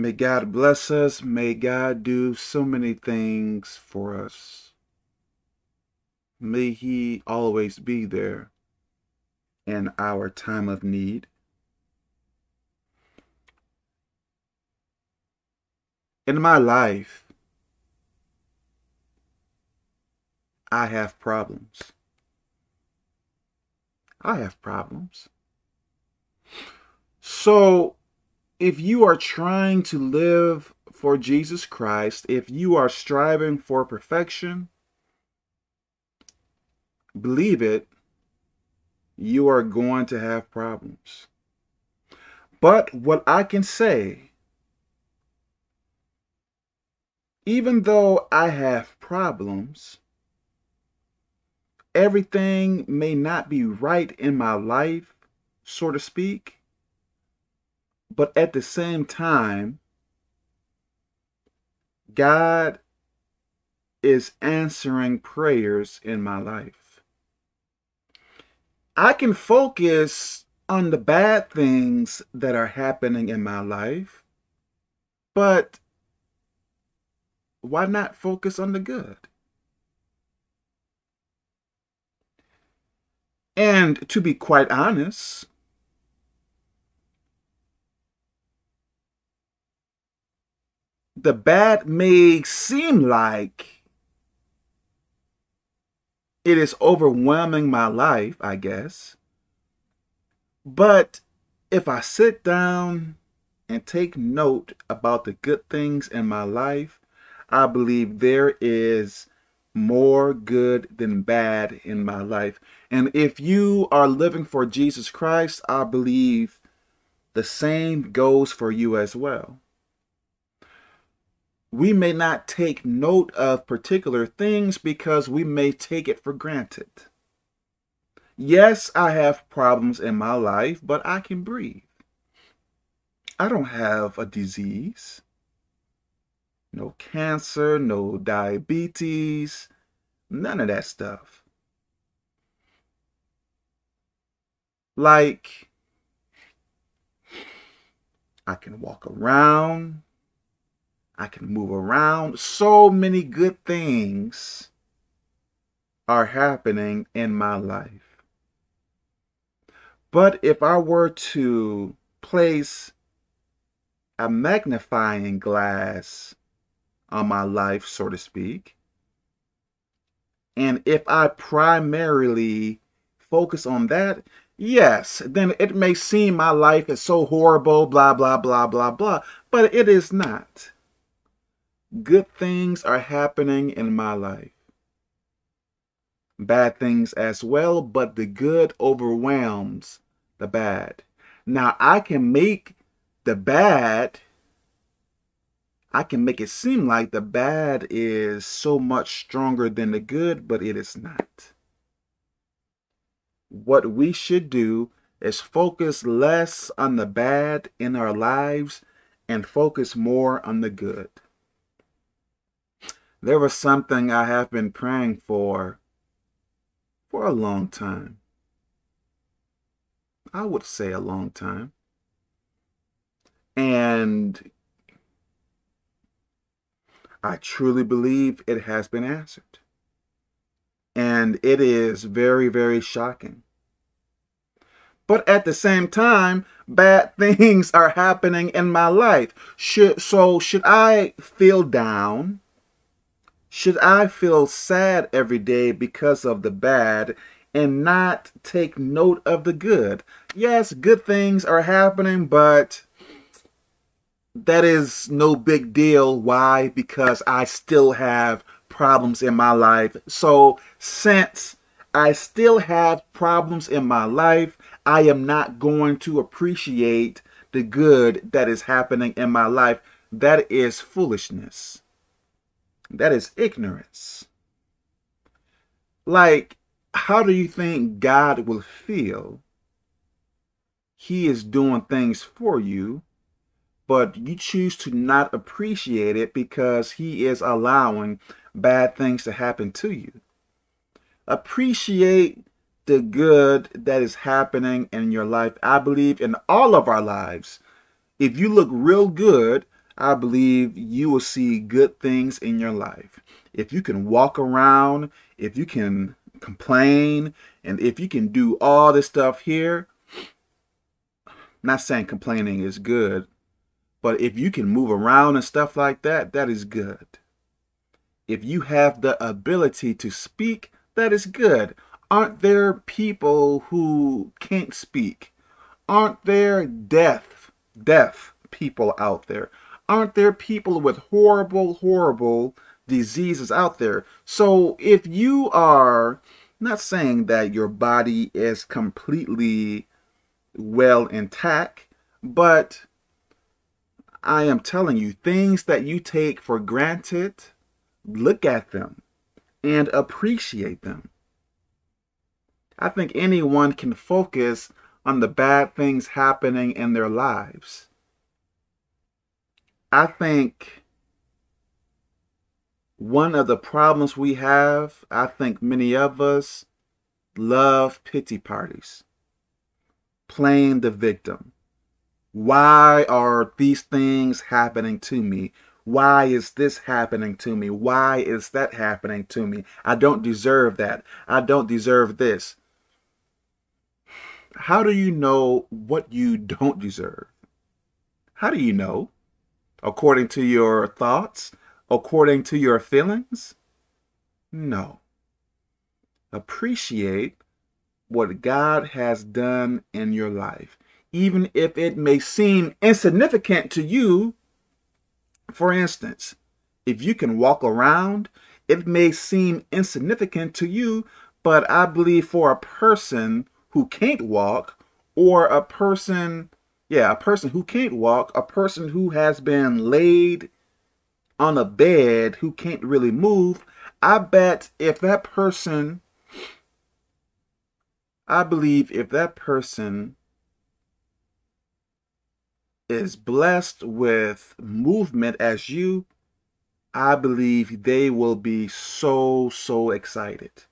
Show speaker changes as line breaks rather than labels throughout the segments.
May God bless us. May God do so many things for us. May He always be there in our time of need. In my life, I have problems. I have problems. So, if you are trying to live for Jesus Christ, if you are striving for perfection, believe it, you are going to have problems. But what I can say, even though I have problems, everything may not be right in my life, so to speak, but at the same time, God is answering prayers in my life. I can focus on the bad things that are happening in my life, but why not focus on the good? And to be quite honest, the bad may seem like it is overwhelming my life, I guess. But if I sit down and take note about the good things in my life, I believe there is more good than bad in my life. And if you are living for Jesus Christ, I believe the same goes for you as well. We may not take note of particular things because we may take it for granted. Yes, I have problems in my life, but I can breathe. I don't have a disease no cancer, no diabetes, none of that stuff. Like, I can walk around, I can move around. So many good things are happening in my life. But if I were to place a magnifying glass on my life, so to speak. And if I primarily focus on that, yes, then it may seem my life is so horrible, blah, blah, blah, blah, blah, but it is not. Good things are happening in my life. Bad things as well, but the good overwhelms the bad. Now, I can make the bad I can make it seem like the bad is so much stronger than the good, but it is not. What we should do is focus less on the bad in our lives and focus more on the good. There was something I have been praying for for a long time. I would say a long time. And I truly believe it has been answered. And it is very, very shocking. But at the same time, bad things are happening in my life. Should, so should I feel down? Should I feel sad every day because of the bad and not take note of the good? Yes, good things are happening, but that is no big deal. Why? Because I still have problems in my life. So since I still have problems in my life, I am not going to appreciate the good that is happening in my life. That is foolishness. That is ignorance. Like, how do you think God will feel? He is doing things for you but you choose to not appreciate it because he is allowing bad things to happen to you. Appreciate the good that is happening in your life. I believe in all of our lives. If you look real good, I believe you will see good things in your life. If you can walk around, if you can complain, and if you can do all this stuff here, not saying complaining is good, but if you can move around and stuff like that, that is good. If you have the ability to speak, that is good. Aren't there people who can't speak? Aren't there deaf, deaf people out there? Aren't there people with horrible, horrible diseases out there? So if you are not saying that your body is completely well intact, but I am telling you, things that you take for granted, look at them and appreciate them. I think anyone can focus on the bad things happening in their lives. I think one of the problems we have, I think many of us love pity parties, playing the victim. Why are these things happening to me? Why is this happening to me? Why is that happening to me? I don't deserve that. I don't deserve this. How do you know what you don't deserve? How do you know? According to your thoughts? According to your feelings? No. Appreciate what God has done in your life even if it may seem insignificant to you. For instance, if you can walk around, it may seem insignificant to you, but I believe for a person who can't walk, or a person, yeah, a person who can't walk, a person who has been laid on a bed who can't really move, I bet if that person, I believe if that person is blessed with movement as you, I believe they will be so, so excited.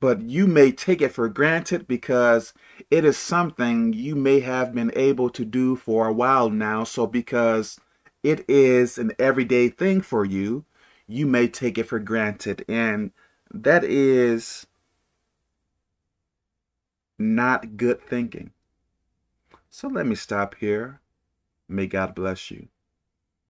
But you may take it for granted because it is something you may have been able to do for a while now. So, because it is an everyday thing for you, you may take it for granted. And that is not good thinking. So, let me stop here. May God bless you.